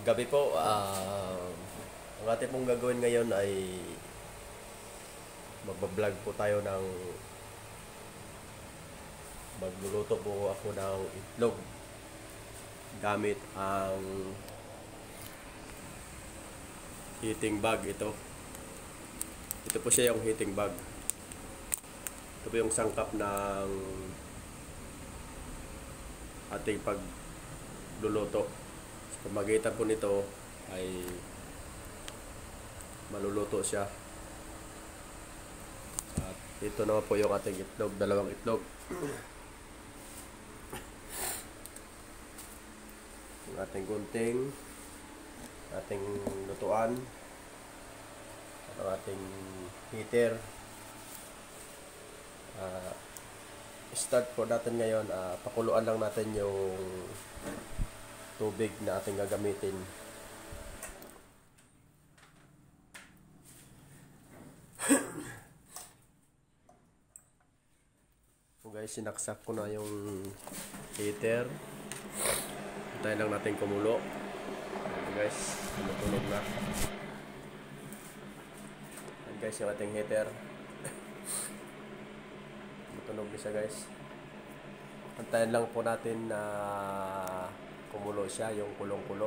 gabi po. ah ang ating pong gagawin ngayon ay magbablog po tayo ng magluluto po ako ng itlog gamit ang heating bag ito. Ito po siya yung heating bag. Ito po yung sangkap ng ating pagluluto. Pamagitan po nito ay maluluto siya. At ito naman po yung ating itlog, dalawang itlog. Yung ating gunting, ating lutuan, at ang ating heater. Ah, start po natin ngayon, ah, pakuluan lang natin yung tubig na ating gagamitin. So guys, sinaksak ko na yung heater. Hintayin lang natin kumulo. Ito guys, tumutunog na. Yan guys, yung ating heater. Tumutunog na siya guys. Hintayin lang po natin na kumulo siya, yung kulong-kulo.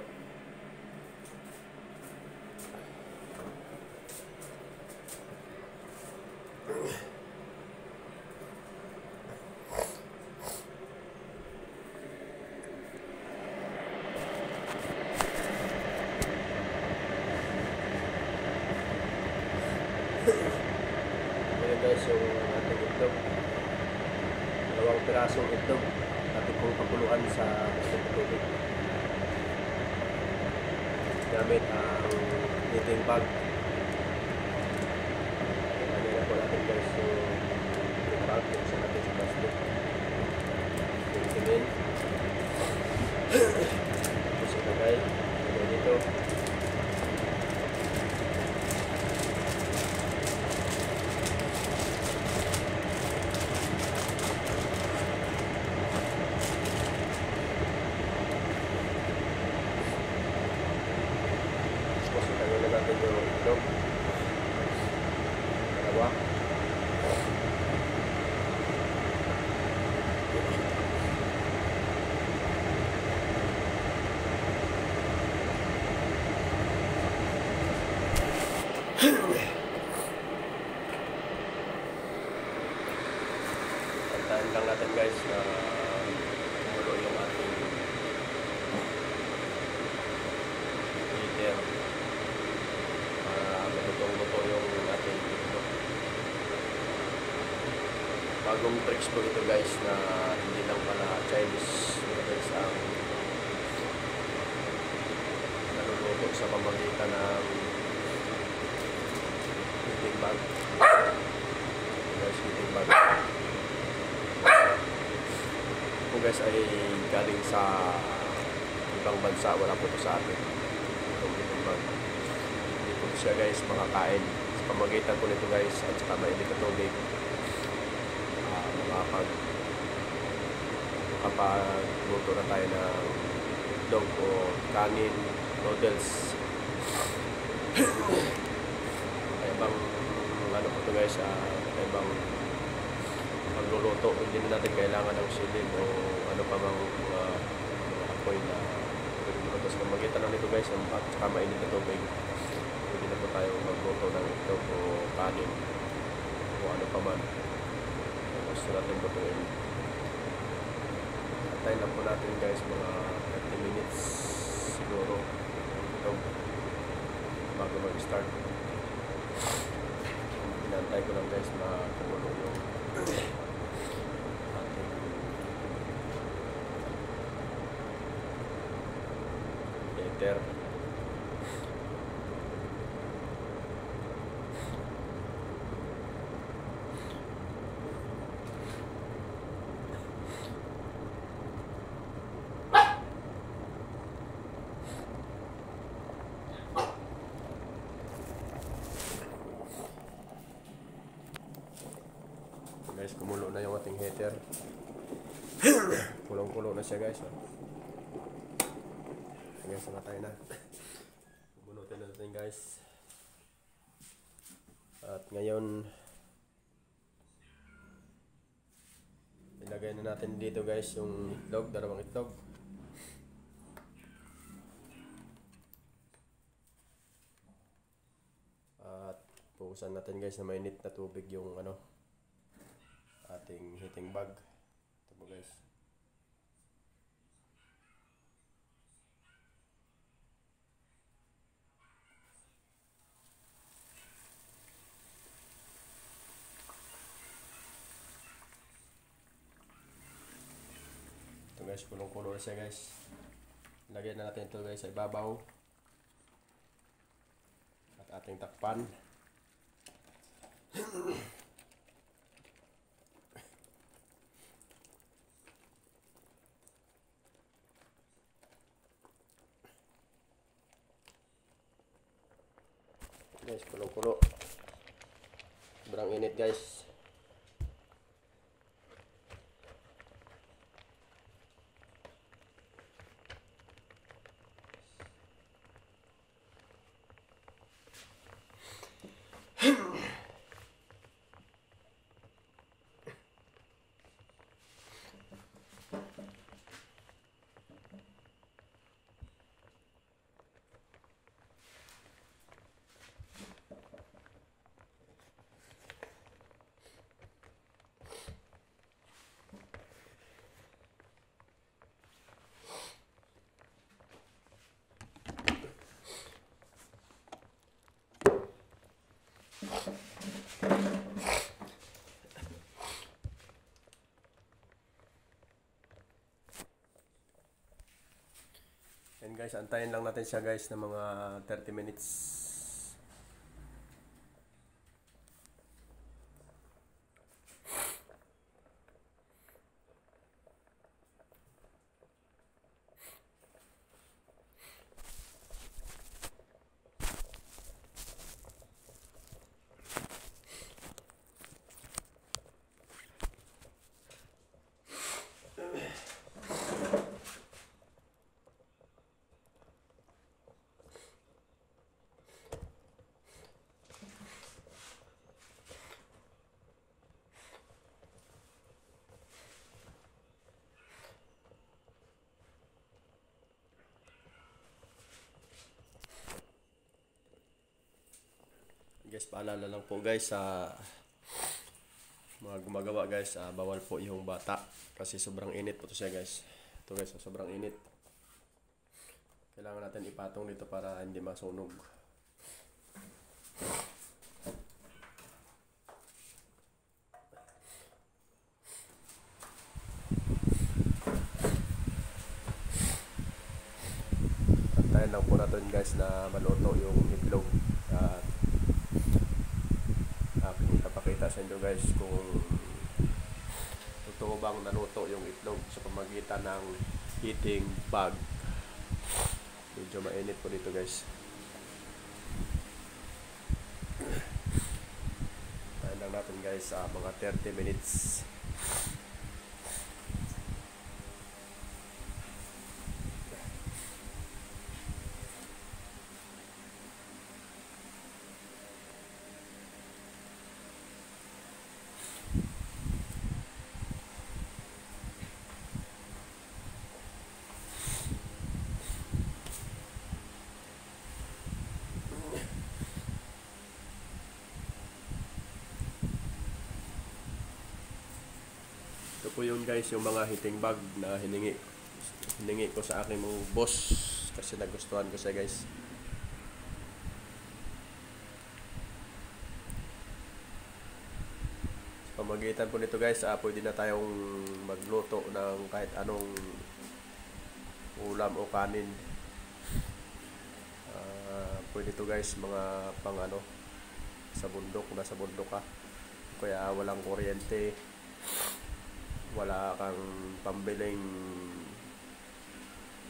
Guys, yung ating itlog. Dalawang pirasong itlog. Ating pong pakuluan sa gusto tubig. Gamit ang knitting bag. Lagyan na po natin guys yung sa natin sa plastic. Yung simin. Tapos ilagay. Ilagay dito. Tapos ilagay na natin yung itlog. Dalawa. Tantahan lang natin guys na kumulo yung ating heater para malutong-luto yung ating itlog. Tricks po ito guys na hindi lang pala Chinese noodles ang naluluto sa pamagitan ng heating bag. Guys, heating bag. Ito guys ay galing sa ibang bansa. Wala po ito sa atin. Itong heating bag. Hindi po siya guys makakain. Sa pamagitan po nito guys at saka mainit na tubig. Uh, makapag kapag luto na tayo ng itlog o kanin, noodles. Ibang ano po ito guys, ah, ibang pagluluto, hindi na natin kailangan ng silid o ano pa mga, mga apoy na pwede luto. Sa pamagitan lang nito guys, at saka mainit na tubig. Pwede na po tayo magluto ng itlog o kanin o ano pa man. Gusto natin lutuin. Antayin lang po natin guys mga 30 minutes siguro itlog bago mag-start. Inantay ko lang guys na kumulo yung ating heater. Guys, kumulo na yung ating heater. Kulong-kulo na siya guys. Oh. Guys, namatay na. Bunutin na natin guys. At ngayon, ilagay na natin dito guys yung itlog, dalawang itlog. At puhusan natin guys na mainit na tubig yung ano ating heating bag. Ito po guys. Ito guys, kulong-kulo na siya guys. Lagyan na natin ito guys sa ibabaw. At ating takpan. Guys, kulong-kulo. Sobrang init guys. And guys, antayin lang natin siya guys ng mga 30 minutes. Guys, paalala lang po guys sa mga gumagawa guys, ah, bawal po yung bata kasi sobrang init po to siya guys. Ito guys, ah, sobrang init. Kailangan natin ipatong dito para hindi masunog. Antayin lang po natin guys na maluto yung itlog. At aking ipapakita sa inyo guys kung totoo bang naluto yung itlog sa pamagitan ng heating bag. Medyo mainit po dito guys. Tayo lang natin guys sa mga 30 minutes. Ito po guys, yung mga heating bag na hiningi hiningi ko sa aking mga boss kasi nagustuhan ko siya guys. Sa pamagitan po nito guys, ah, pwede na tayong magluto ng kahit anong ulam o kanin. Ah, pwede to guys, mga pang ano, sa bundok, nasa bundok ka. Kaya walang kuryente, wala kang pambiling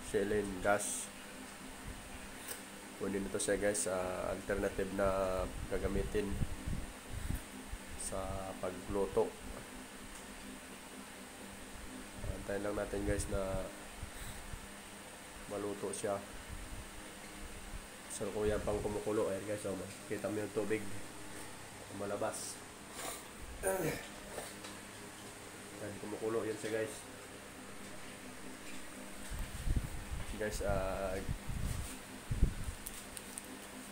shellin gas. Kunin ito siya guys sa alternative na gagamitin sa pagluto. Antayin lang natin guys na maluto siya. So kuya pang kumukulo. Ayan guys, oh, kita mo yung tubig. Malabas. Ayan, kumukulo. Yan siya guys. Guys, ah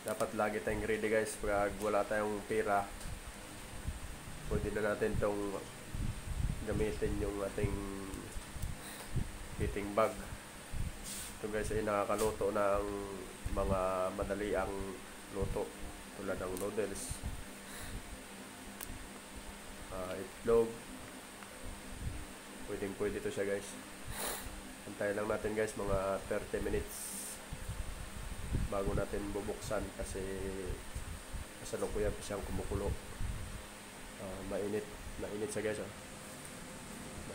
dapat lagi tayong ready guys. Pag wala tayong pera pwede na natin tong gamitin yung ating heating bag. Ito guys ay nakakaluto ng mga madali ang luto tulad ng noodles ah, itlog pwedeng pwede to siya guys. Antayin lang natin guys mga 30 minutes bago natin bubuksan kasi kasalukuyan pa siyang kumukulo. Ah, mainit. Mainit siya guys oh.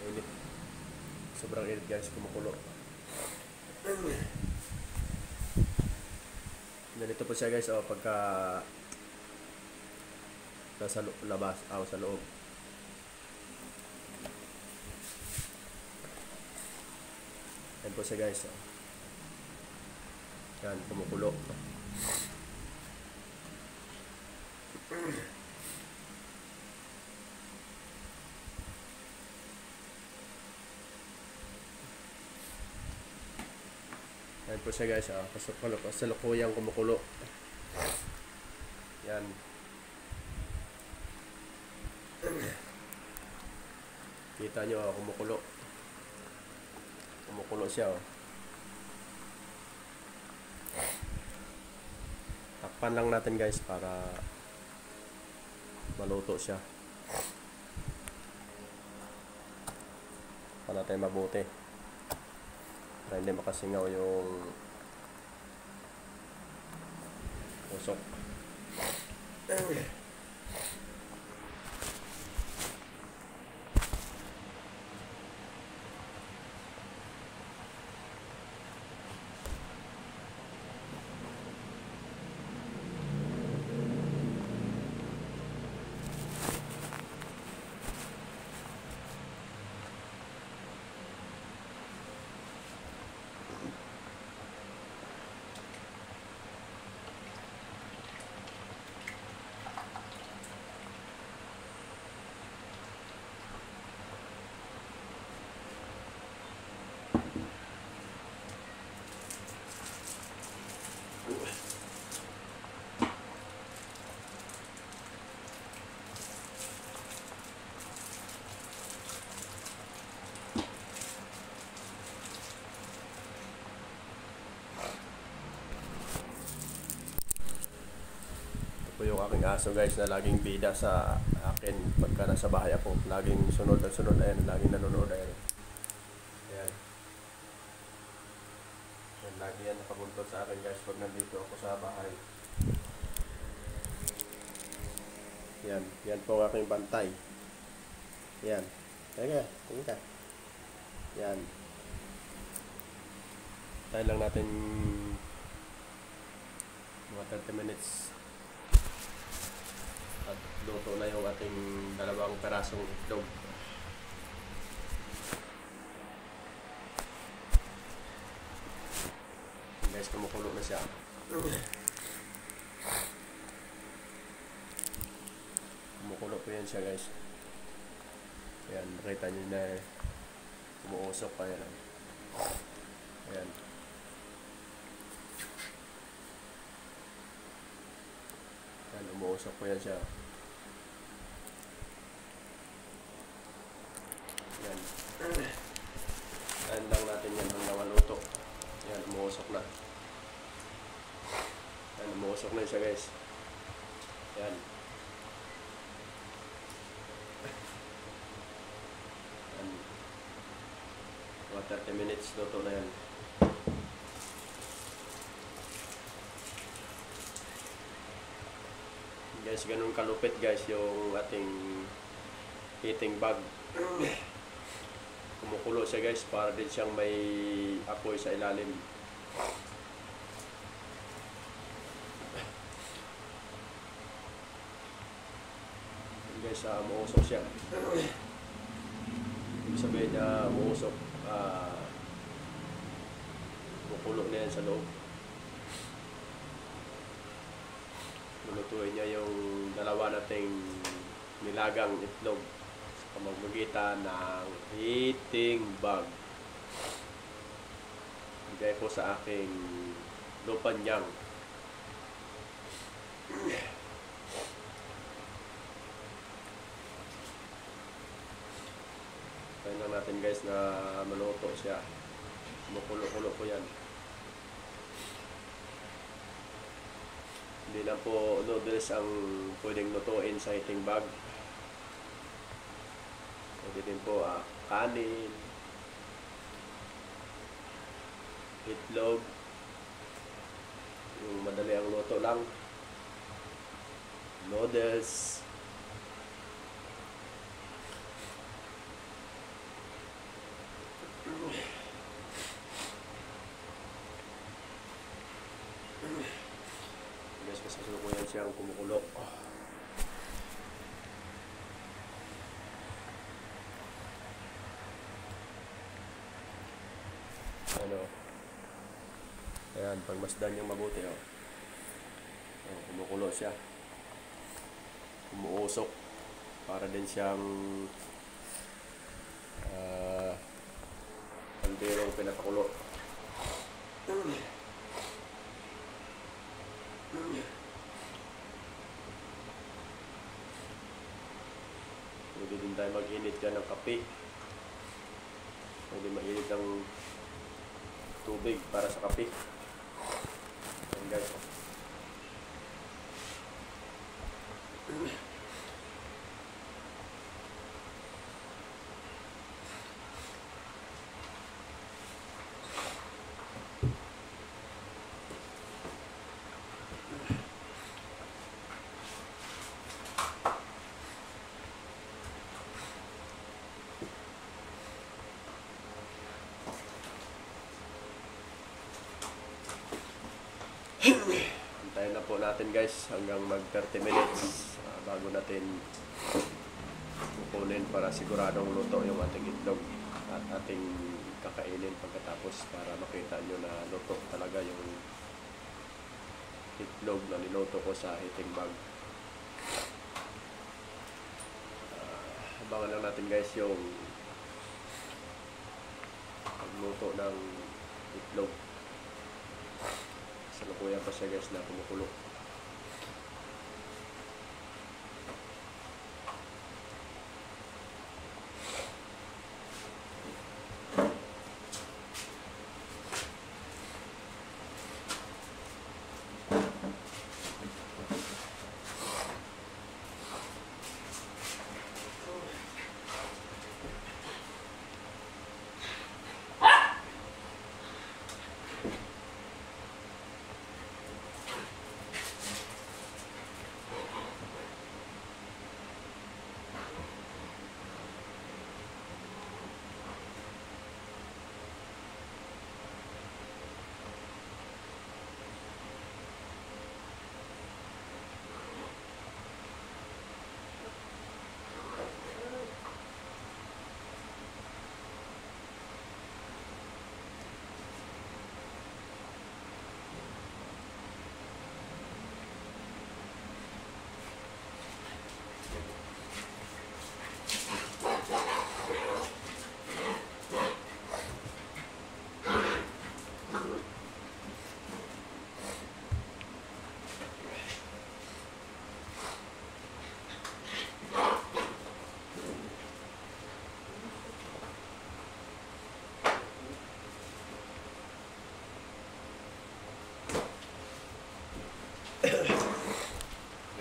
mainit. Sobrang init guys kumukulo. Ganito po siya guys oh, pagka nasa labas aw sa loob yan po siya guys oh. yan kumukulo Yan po siya guys, ah. Kasalukulo, kasalukuyang kumukulo. Yan. Kita nyo, ah, kumukulo. Kumukulo siya, oh. Takpan lang natin guys para maluto siya. Para natin mabuti para hindi makasingaw yung usok. Ito po yung aking aso guys na laging bida sa akin pagka nasa bahay ako. Laging sunod at sunod. Ayan, laging nanonood. Ayan. Ayan. Ayan, lagi yan nakabuntod sa akin guys pag nandito ako sa bahay. Yan, yan po ang aking bantay. Yan. Teka, tingin ka. Yan. Tayo lang natin mga 30 minutes at luto na yung ating dalawang perasong itlog. Guys, kumukulo na siya. Kumukulo po yan siya guys. Ayan, makita nyo na eh. Umuusok pa yan. ah. Ayan. Ayan, umuusok po yan. Ayan. Lang natin yan hanggang maluto. Ayan, umuusok na. Ayan, umuusok na siya guys. Ayan. Ayan. Mga 30 minutes luto na yan. Guys, ganun kalupit guys yung ating heating bag. Kumukulo siya guys para din siyang may apoy sa ilalim. Guys, uh, mausok siya. Ibig sabihin niya mausok. Uh, kumukulo na yan sa loob. Lulutuin niya yung dalawa nating nilagang itlog sa pamamagitan ng heating bag. Bigay po sa aking lupanyang. Tayo lang natin guys na maluto siya. Kumukulo-kulo po yan. Hindi lang po noodles ang pwedeng lutuin sa heating bag. Pwede din po ah, kanin, itlog, yung madali ang luto lang, noodles, Guys, kasi ko yan siyang kumukulo. Ano? Ayan, pagmasdan niyang mabuti, oh. oh. Kumukulo siya. Umuusok. Para din siyang ah kalderong pinapakulo. Pwede din tayo mag-init dyan ng kape. Pwede mainit ng tubig para sa kape. Ayan guys. Antayin na po natin guys hanggang mag 30 minutes ah, bago natin kukunin para siguradong luto yung ating itlog at ating kakainin pagkatapos para makita nyo na luto talaga yung itlog na niluto ko sa heating bag. Ah, abangan lang natin guys yung pagluto ng itlog. Salukuyan pa siya guys na kumukulo.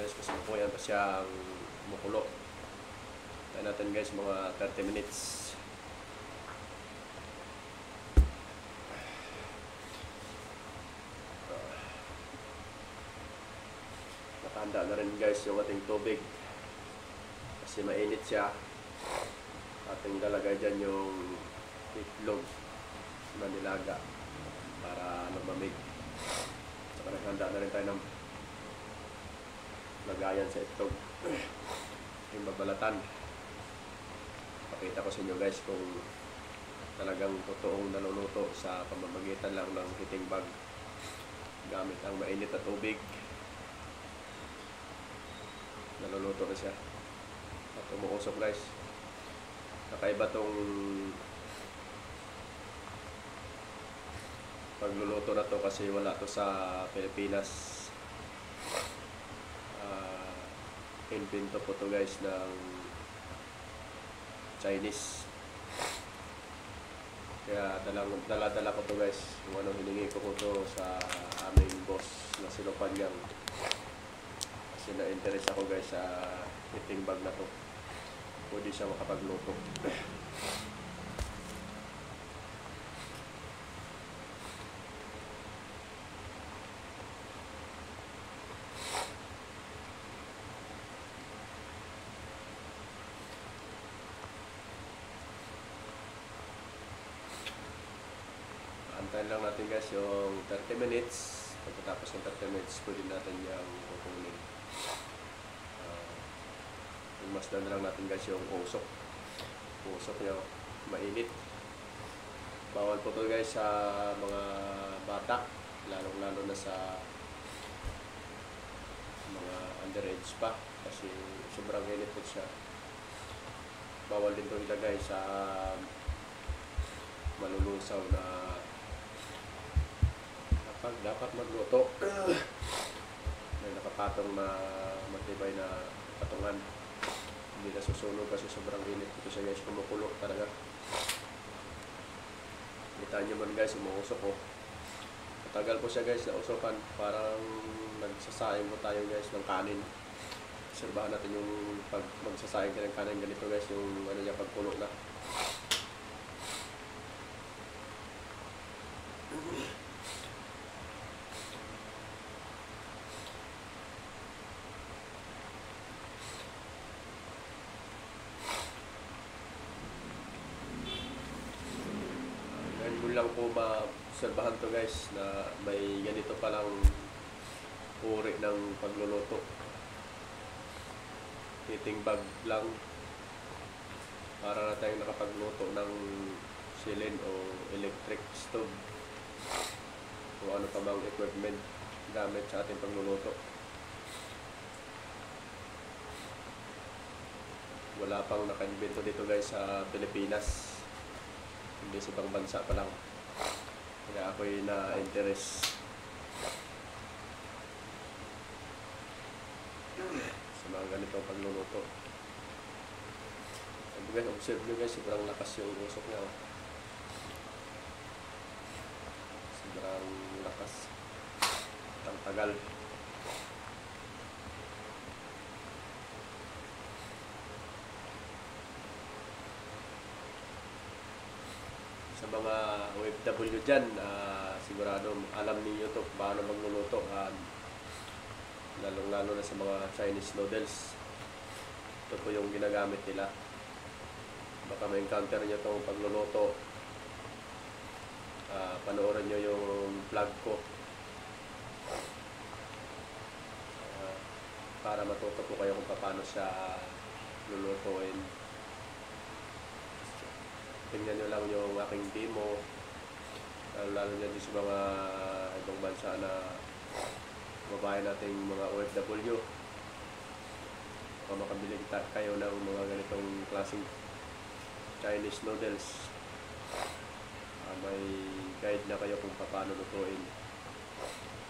guys, kasi po yan pa siyang kumukulo. Tayo natin guys mga 30 minutes. Nakahanda na rin guys yung ating tubig. Kasi mainit siya. Ating lalagay dyan yung itlog na nilaga para lumamig. Saka naghanda na rin tayo ng lagayan sa itlog. Yung babalatan. Pakita ko sa inyo guys kung talagang totoong naluluto sa pamamagitan lang ng heating bag gamit ang mainit na tubig naluluto na siya. At umuusok guys. Kakaiba tong pagluluto na to kasi wala to sa Pilipinas. Ah, invento po to guys ng Chinese. Kaya dalang, dala-dala ko to guys. Kung ano hiningi ko ko to sa aming boss na si Lopanyang. Kasi na-interest ako guys sa eating bag na to. Pwede siya makapagluto. Antayin lang natin guys yung 30 minutes. Pagkatapos ng 30 minutes, pwede natin yung kukunin. Uh, masdan na lang natin guys yung usok. Usok niya, mainit. Bawal po to guys sa mga bata. Lalong lalo na sa mga underage pa. Kasi sobrang init po siya. Bawal din to ilagay sa malulusaw na kapag dapat magluto. May nakapatong na matibay na patungan. Hindi na susunog kasi sobrang init. Ito siya guys kumukulo talaga. Kita nyo man guys umuusok ko matagal po siya guys na usokan parang nagsasayang po tayo guys ng kanin. Obserbahan natin yung pag magsasayang ka ng kanin ganito guys yung ano niya pagkulo na Ngayon ko lang po ma-obserbahan to guys na may ganito palang uri ng pagluluto. Heating bag lang para na tayong nakapagluto ng silin o electric stove o ano pa bang equipment gamit sa ating pagluluto. Wala pang naka-invento dito guys sa Pilipinas hindi sa ibang bansa pa lang. Kaya ako'y na-interest sa mga ganitong pagluluto. Sabi guys, observe nyo guys, sobrang lakas yung usok niya. oh. Sobrang lakas. Ang tagal. sa mga OFW dyan, ah, sigurado alam niyo to paano magluluto. Uh, lalong-lalo na sa mga Chinese noodles. Ito po yung ginagamit nila. Baka may encounter nyo itong pagluluto. Ah, panoorin nyo yung vlog ko. Ah, para matuto po kayo kung paano siya lulutuin tingnan nyo lang yung aking demo lalo, na din sa mga ibang bansa na babae nating mga OFW kung makabili kayo ng mga ganitong klaseng Chinese noodles. Ah, may guide na kayo kung paano lutuin.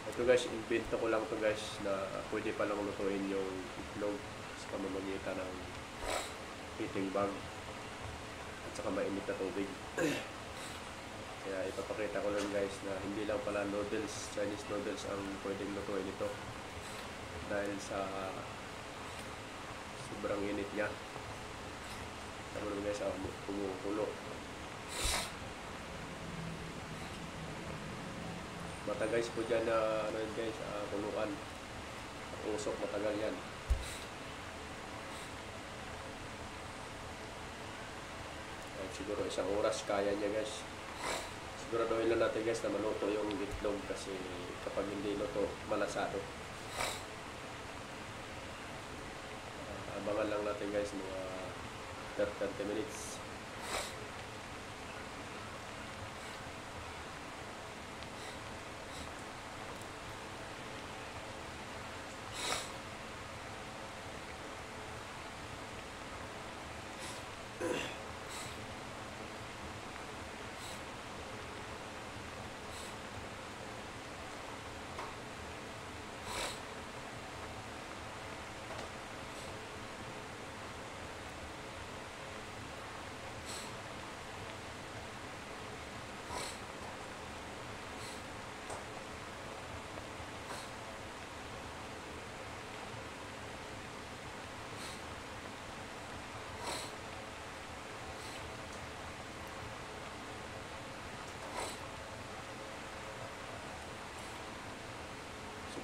Ito guys, invento ko lang to guys na pwede pa lang lutuin yung itlog sa pamamagitan ng heating bag at saka mainit na tubig. Kaya ipapakita ko lang guys na hindi lang pala noodles, Chinese noodles ang pwedeng lutuin ito. Dahil sa sobrang init niya. Tama naman guys, kumukulo. Matagal po dyan na ano guys, ah, kuluan. Usok matagal yan. Siguro isang oras kaya niya guys. Siguraduhin lang natin guys na maluto yung itlog kasi kapag hindi luto, malasado. Ah, abangan lang natin guys mga 30 minutes.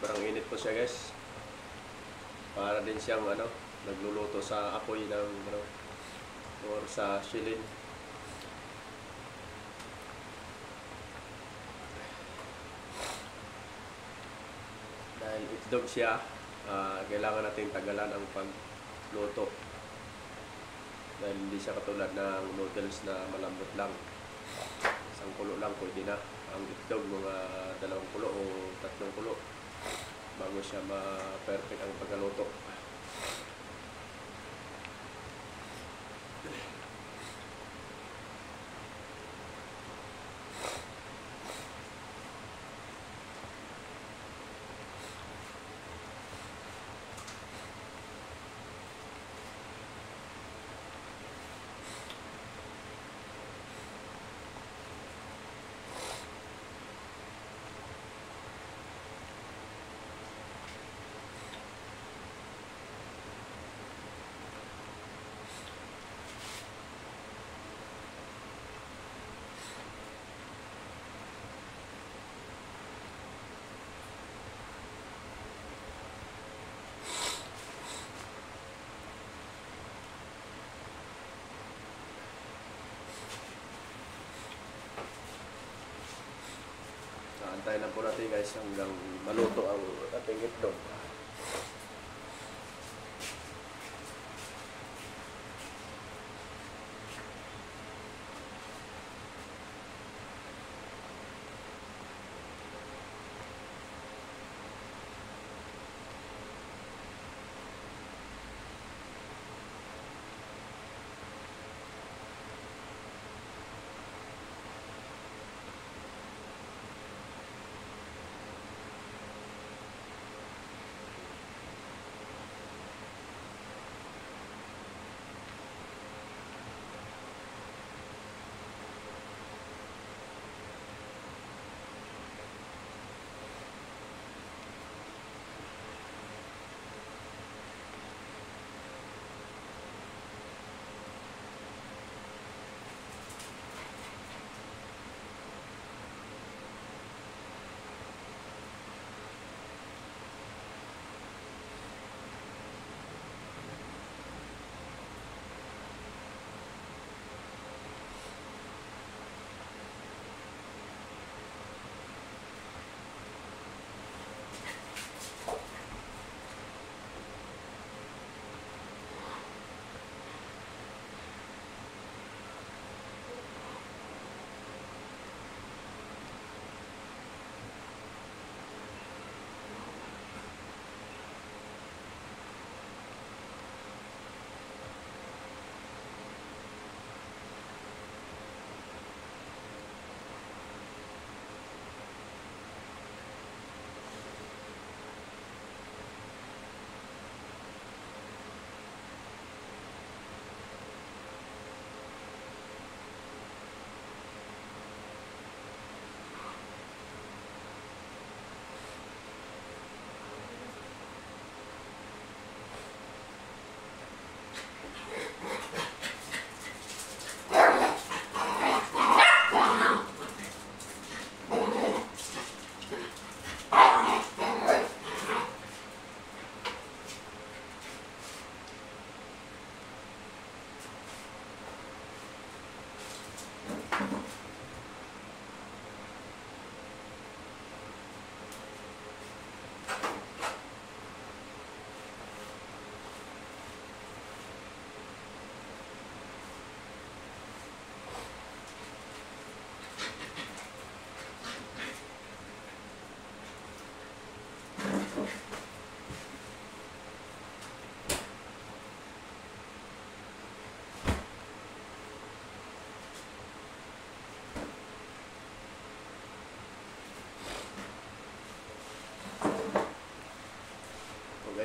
Sobrang init po siya guys. Para din siyang ano, nagluluto sa apoy ng ano, or sa shilin. Dahil itlog siya, ah, kailangan natin tagalan ang pagluto. Dahil hindi siya katulad ng noodles na malambot lang. Isang kulo lang pwede na. Ang itlog mga dalawang kulo o tatlong kulo bago siya ma-perfect ang pagkaluto. Antayin lang po natin guys hanggang maluto ang ating itlog.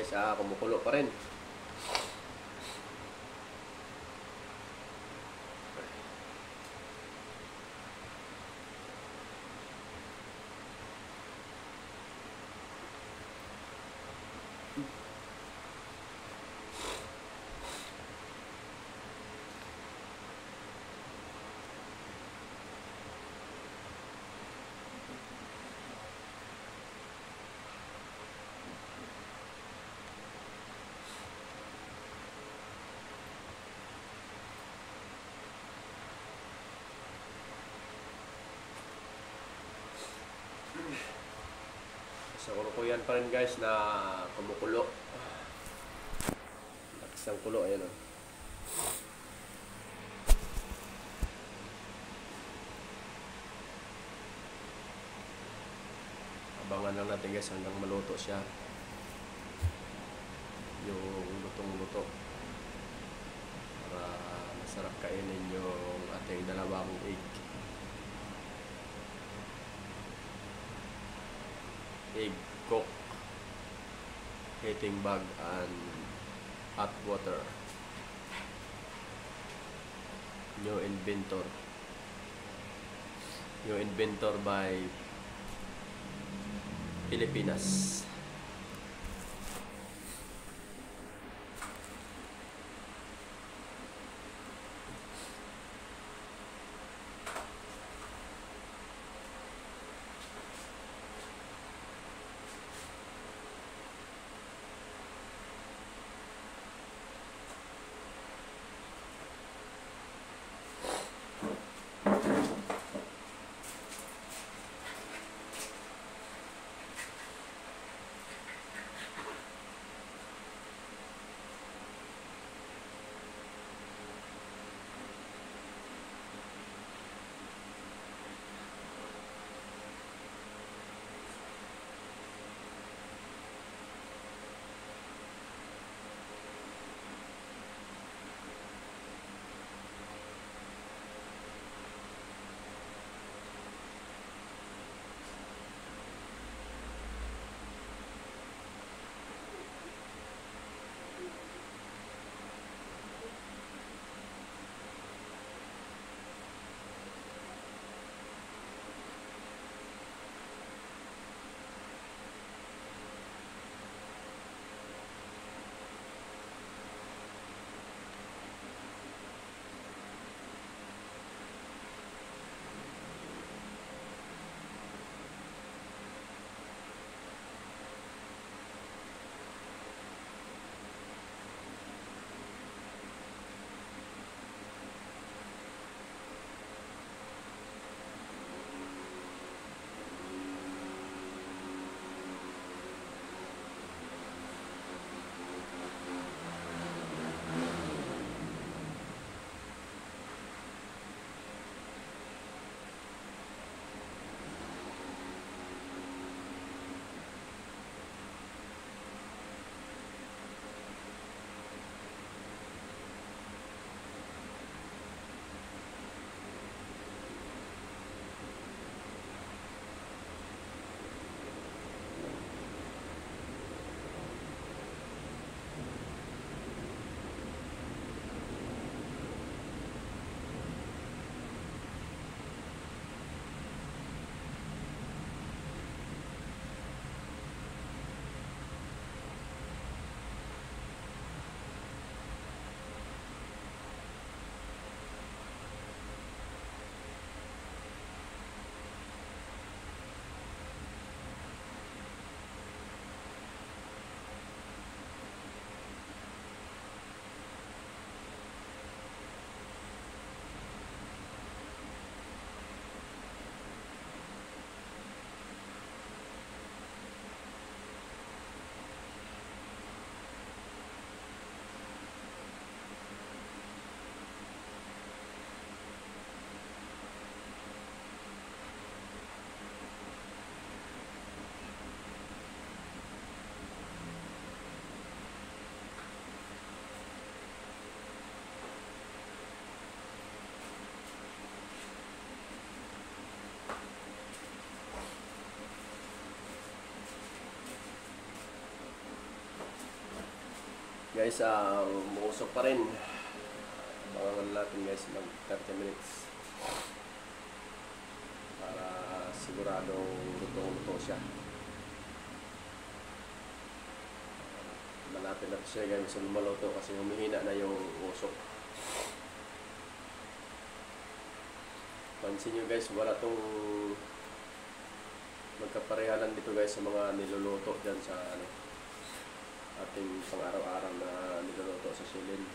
Guys, ah, kumukulo pa rin. Sa kulukuyan pa rin guys na kumukulo. Lakas ng kulo, ayan o. Abangan lang natin guys hanggang maluto siya. Yung lutong-luto. Para masarap kainin yung ating dalawang egg. Egg cook. Heating bag and hot water. New inventor. New inventor by Pilipinas. Guys, uh, umusok pa rin. Abangan natin guys mag 30 minutes. Para siguradong lutong-luto siya. Malapit na siya guys sa lumaluto kasi humihina na yung usok. Pansin nyo guys, wala tong magkaparehalan dito guys sa mga niluluto dyan sa ano, ating pang-araw-araw na niluluto sa silin.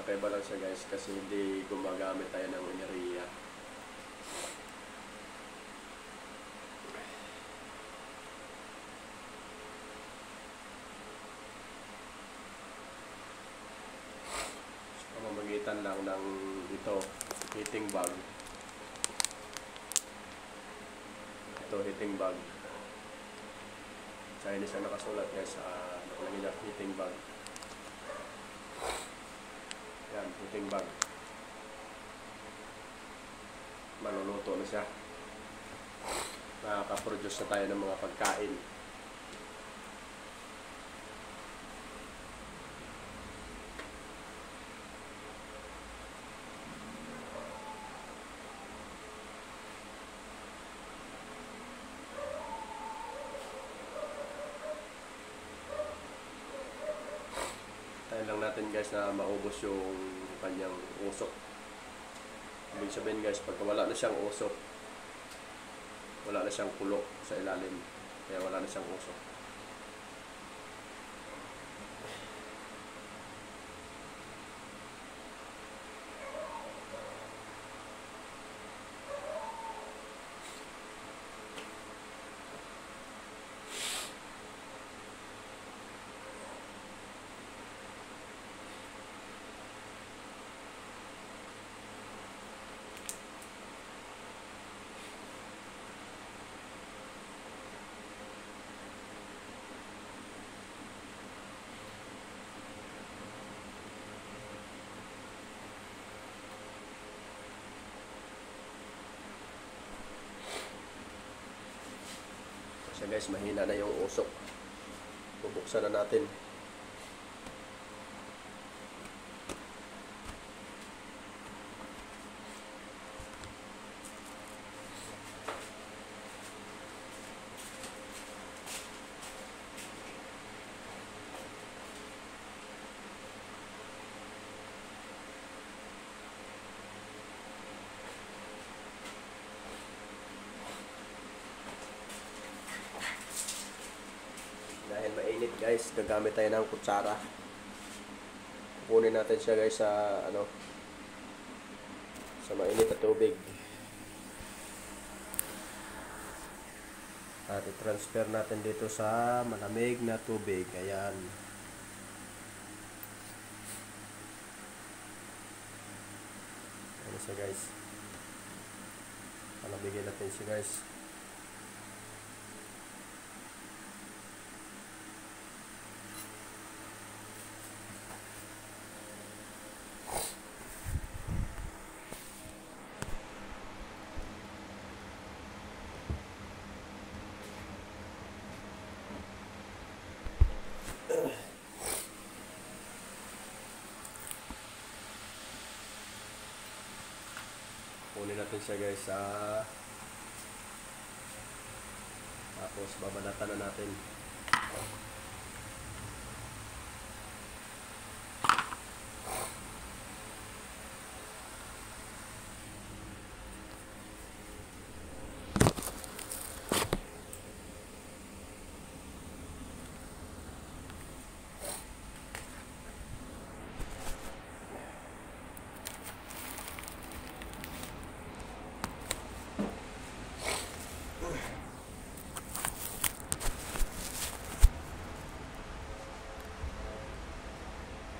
Kakaiba lang siya guys kasi hindi gumagamit tayo ng wineriya. pamamagitan lang ng ito, heating bag. Ito, heating bag. Chinese ang nakasulat guys sa nakalagay na heating bag. Yan, heating bag. Maluluto na siya. Nakaka-produce na tayo ng mga pagkain. Tayo lang natin guys na maubos yung kanyang usok. Ibig sabihin guys, pagka wala na siyang usok, wala na siyang kulok sa ilalim. Kaya wala na siyang usok. Guys, mahina na yung usok. Bubuksan na natin. Dahil mainit guys, gagamit tayo ng kutsara. Kukunin natin siya guys sa ano sa mainit na tubig. At i-transfer natin dito sa malamig na tubig. Ayan. Ano siya guys. Palamigin natin siya guys. Kunin natin siya guys sa tapos babanatan na natin.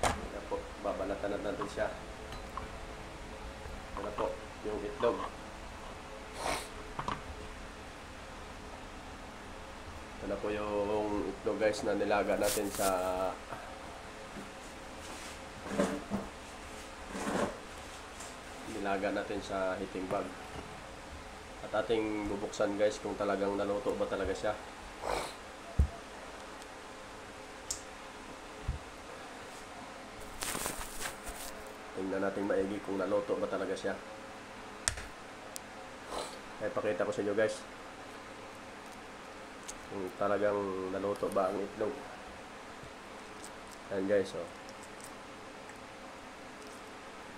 Ayan po, na natin siya. Ano po, yung itlog. Ano po yung itlog guys na nilaga natin sa nilaga natin sa heating bag. At ating bubuksan guys kung talagang naluto ba talaga siya. Tingnan natin maigi kung naluto ba talaga siya. Ay pakita ko sa inyo guys. Kung talagang naluto ba ang itlog. Ayan guys, oh.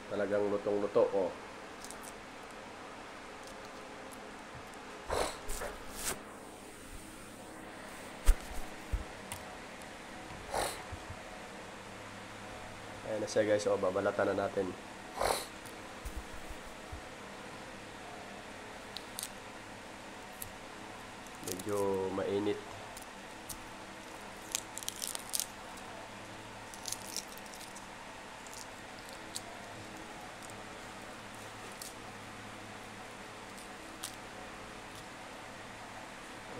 Talagang lutong-luto, oh. siya guys. O, babalatan na natin. Medyo mainit.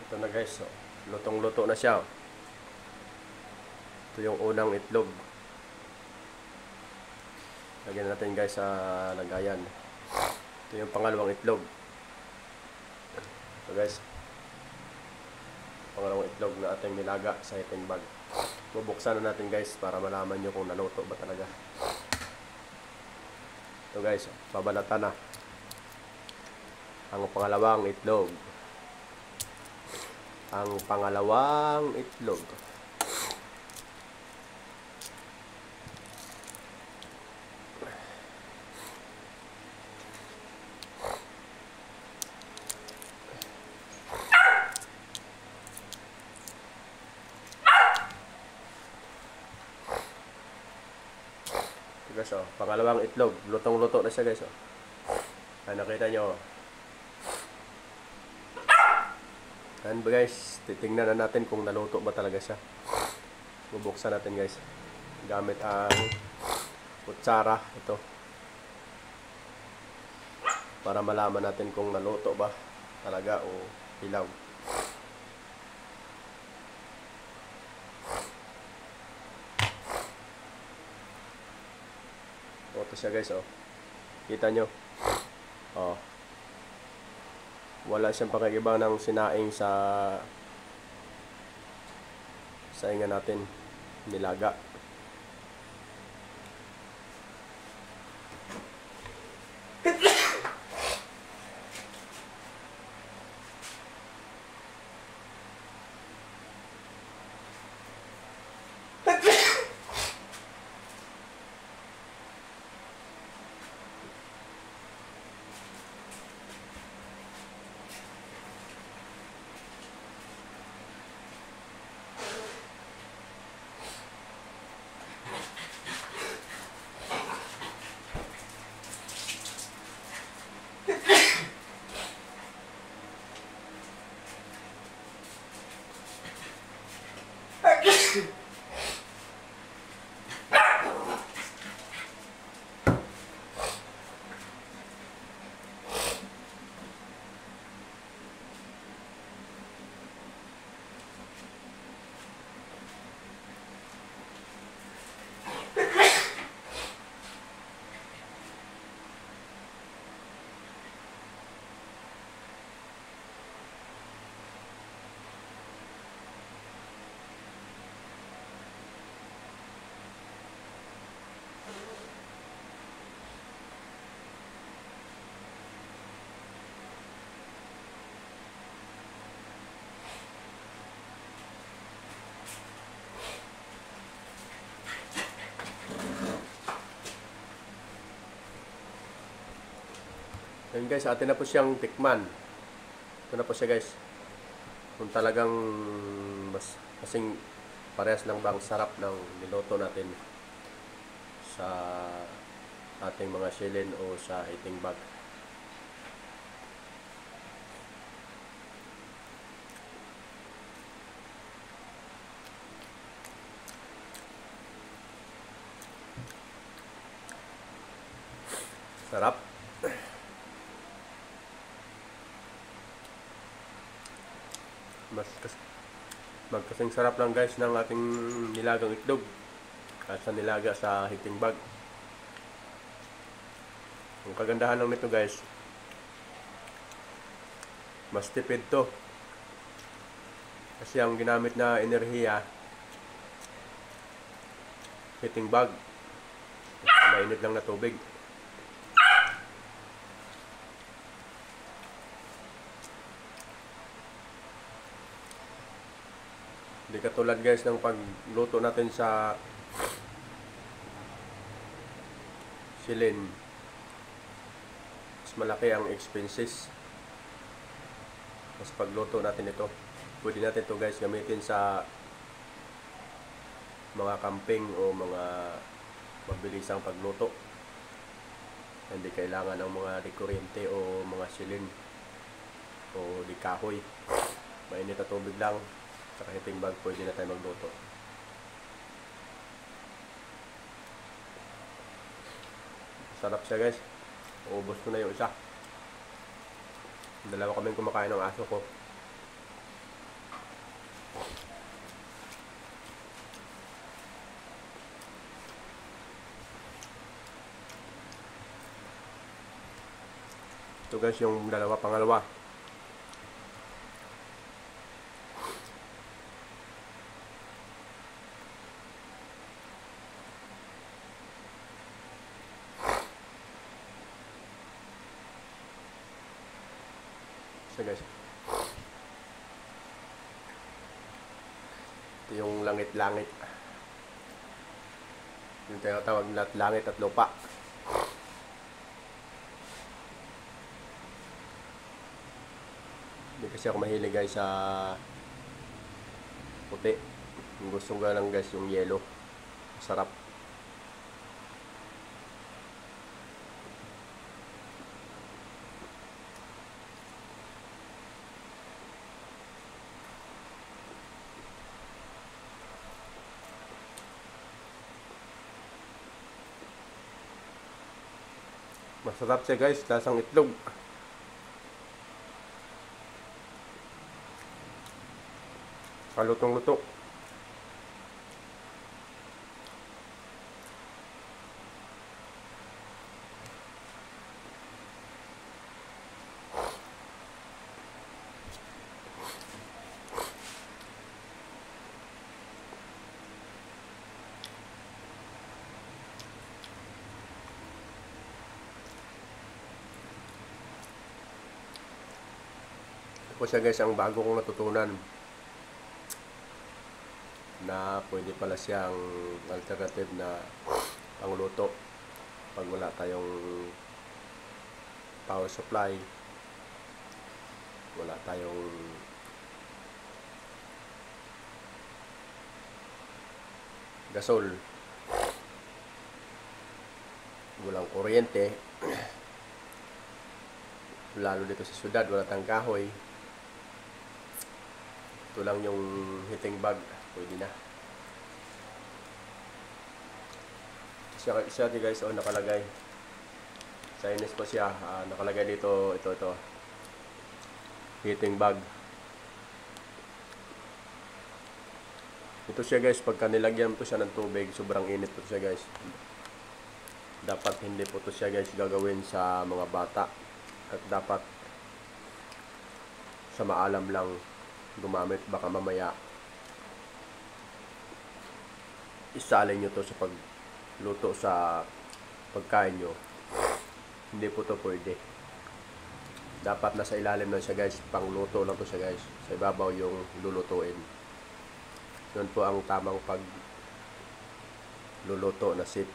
Ito na guys. Lutong-luto na siya. Oh. Ito yung unang itlog. Lagyan natin guys sa lagayan. Ito yung pangalawang itlog. Ito guys. Pangalawang itlog na ating nilaga sa iting bag. Bubuksan na natin guys para malaman nyo kung naluto ba talaga. Ito guys, babalatan na. Ang pangalawang itlog. Ang pangalawang itlog. Guys, oh, pangalawang itlog. Lutong-luto na siya guys. Oh. Ay, nakita nyo. oh. Ayan ba guys, titingnan na natin kung naluto ba talaga siya. Bubuksan natin guys. Gamit ang kutsara ito. Para malaman natin kung naluto ba talaga o hilaw. Ito siya guys oh. Kita nyo. Oh. Wala siyang pakikiba ng sinaing sa sa inga natin nilaga. work. Ayun guys, atin na po siyang tikman. Ito na po siya guys. Kung talagang mas kasing parehas lang bang sarap ng niloto natin sa ating mga silin o sa eating bag. Sarap. mas kas magkasing sarap lang guys ng ating nilagang itlog at sa nilaga sa hiting bag. Ang kagandahan lang nito guys mas tipid to. Kasi ang ginamit na enerhiya hiting bag. Mainit lang na tubig Katulad guys ng pagluto natin sa silin. Mas malaki ang expenses. Mas pagluto natin ito. Pwede natin ito guys gamitin sa mga camping o mga mabilisang pagluto. Hindi kailangan ng mga dekurente o mga silin o di kahoy. Mainit na tubig lang saka hiting bag pwede na tayo magluto. Sarap siya guys. Uubos ko na yung isa. Dalawa kaming kumakain ng aso ko. Ito guys yung dalawa pangalawa. So guys. Ito yung langit-langit. Yung tinatawag na langit at lupa. Hindi kasi ako mahilig guys sa puti. Gusto ko lang guys yung yellow. Sarap. Masarap siya guys, lasang itlog. Kalutong-luto. Ito siya guys ang bago kong natutunan na pwede pala siyang alternative na pangluto pag wala tayong power supply wala tayong gasol walang kuryente lalo dito sa syudad wala tayong kahoy ito lang yung heating bag. Pwede na. Siya, siya di guys oh nakalagay. Chinese po siya. Ah, nakalagay dito ito ito. Heating bag. Ito siya guys. Pagka nilagyan po siya ng tubig sobrang init po siya guys. Dapat hindi po to siya guys gagawin sa mga bata. At dapat sa maalam lang gumamit baka mamaya isalin nyo to sa pagluto sa pagkain nyo. Hindi po to pwede. Dapat nasa ilalim lang siya guys. Pangluto lang to siya guys. Sa ibabaw yung lulutuin. Yun po ang tamang pag luluto na sip.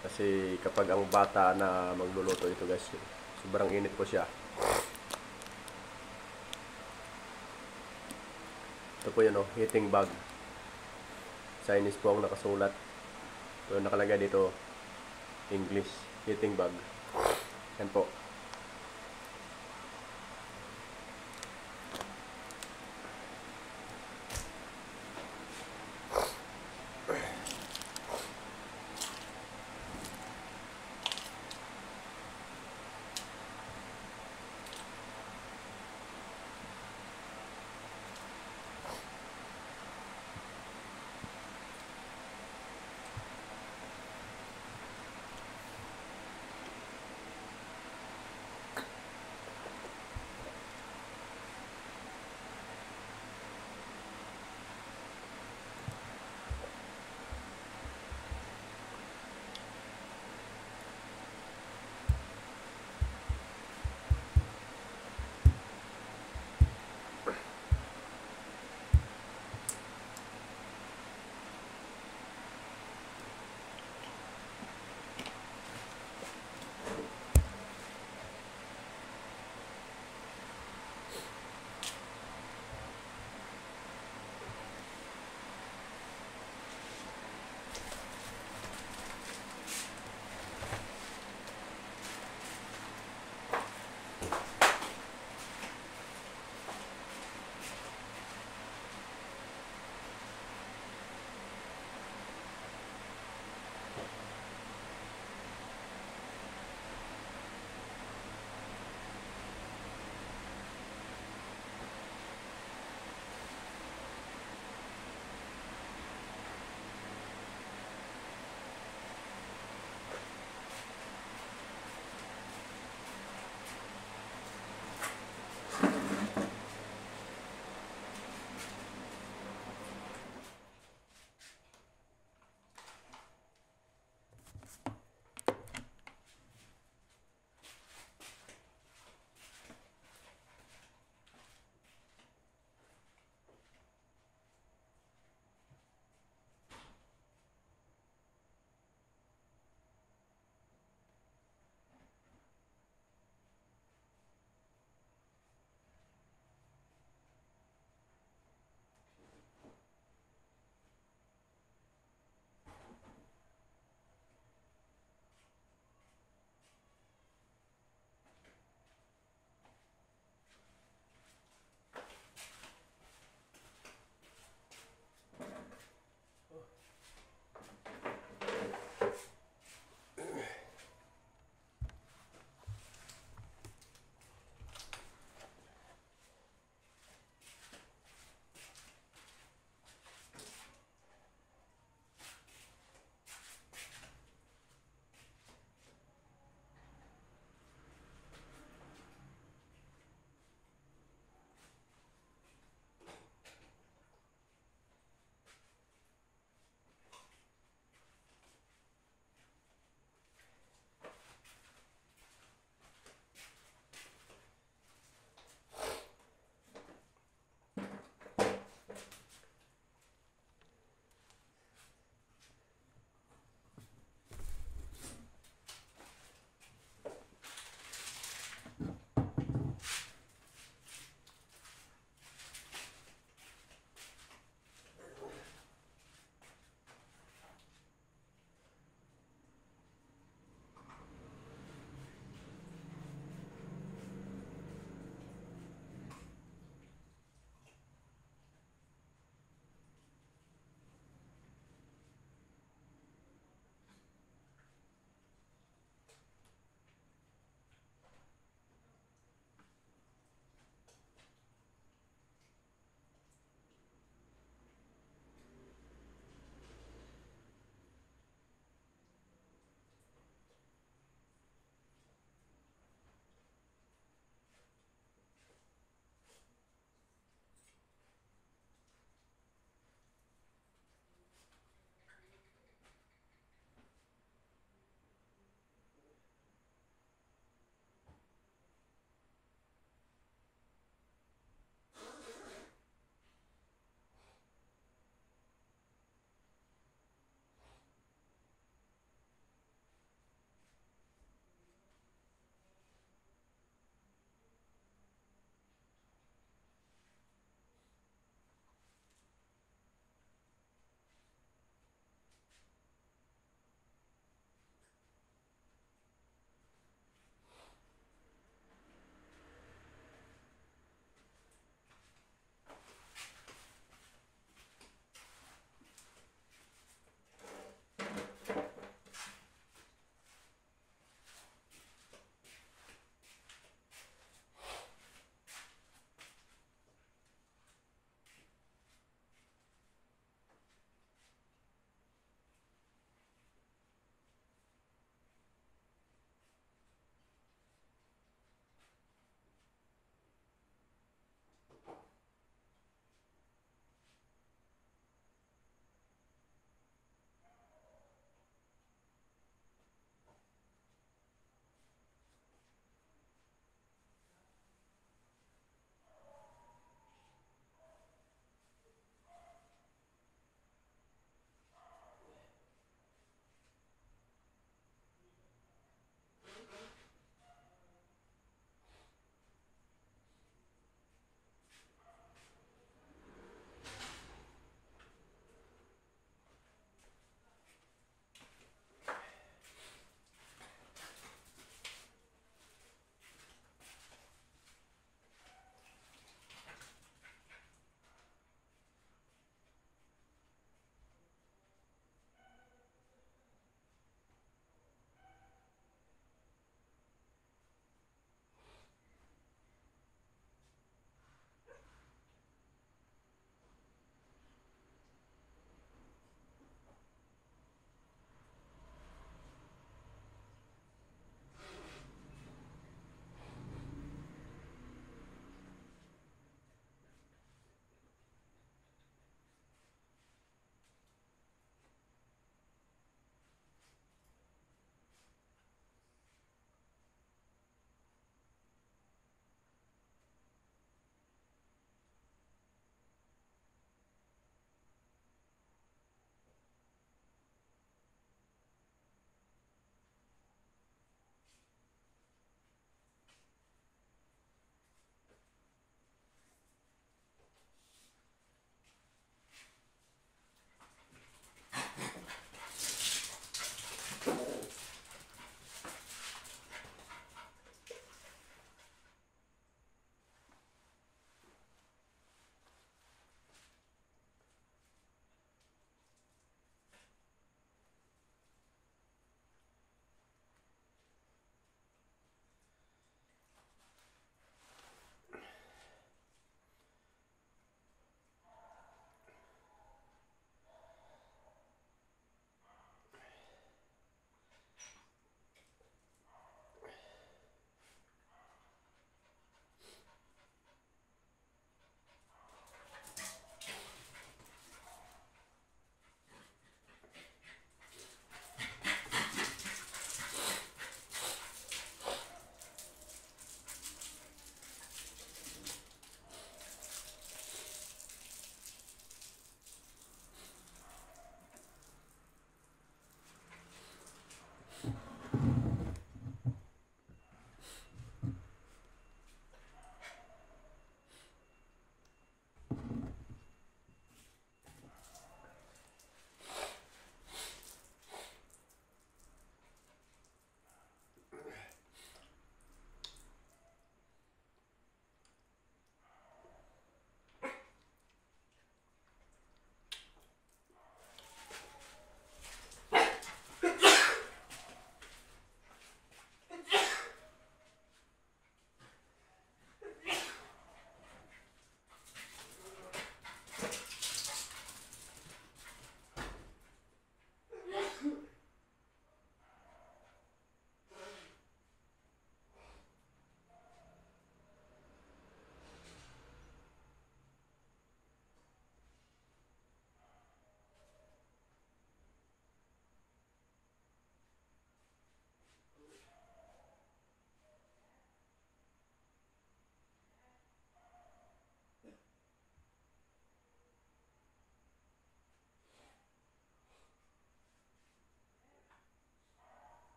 Kasi kapag ang bata na magluluto ito guys sobrang init po siya ito po yun oh, heating bag Chinese po ang nakasulat. So, nakalagay dito, English, heating bag. Yan po.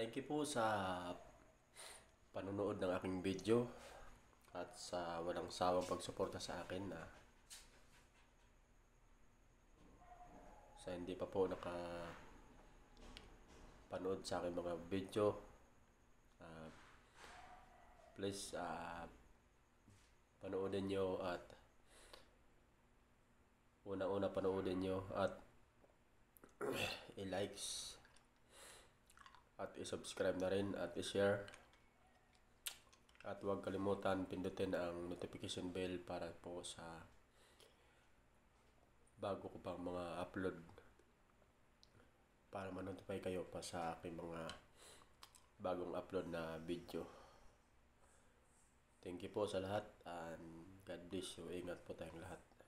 Thank you po sa panonood ng aking video at sa walang sawang pagsuporta sa akin na sa hindi pa po naka panood sa aking mga video. Ah, please ah, panoodin nyo at una-una panoodin nyo at i-likes at i-subscribe na rin at i-share at huwag kalimutan pindutin ang notification bell para po sa bago ko pang mga upload para ma-notify kayo pa sa aking mga bagong upload na video. Thank you po sa lahat and God bless you. Ingat po tayong lahat.